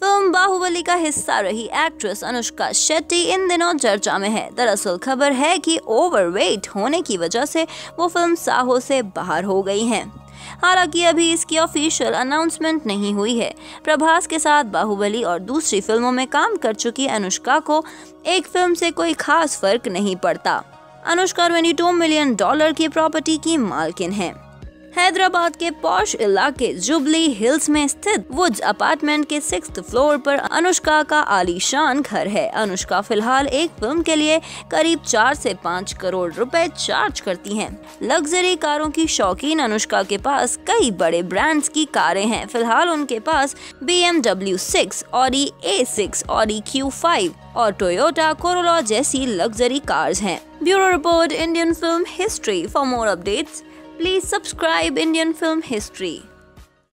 Film Baahubali का हिस्सा रही एक्ट्रेस अनुष्का शेट्टी इन दिनों चर्चा में है। दरअसल खबर है कि ओवरवेट होने की वजह से वो फ़िल्म साहो से बाहर हो गई हैं। हालाँकि अभी इसकी ऑफिशियल अनाउंसमेंट नहीं हुई है। प्रभास के साथ बाहुबली और दूसरी फ़िल्मों में काम कर चुकी अनुष्का को एक फ़िल्म से कोई खास फ़र्क नहीं पड़ता। अनुष्का 22 मिलियन डॉलर की प्रॉपर्टी की मालकिन है। हैदराबाद के पौश इलाके जुबली हिल्स में स्थित वुड्स अपार्टमेंट के सिक्स फ्लोर पर अनुष्का का आलीशान घर है अनुष्का फ़िलहाल एक फ़िल्म के लिए करीब चार से पाँच करोड़ रुपए चार्ज करती हैं। लग्जरी कारों की शौकीन अनुष्का के पास कई बड़े ब्रांड्स की कारें हैं फ़िलहाल उनके पास बी एम डब्ल्यू सिक्स और ए सिक्स और क्यू फाइव और टोयोटा कोरोला जैसी लग्जरी कार्स हैं। Bureau report, Indian film history for more updates Please subscribe Indian Film History.